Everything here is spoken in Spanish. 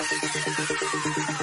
Gracias.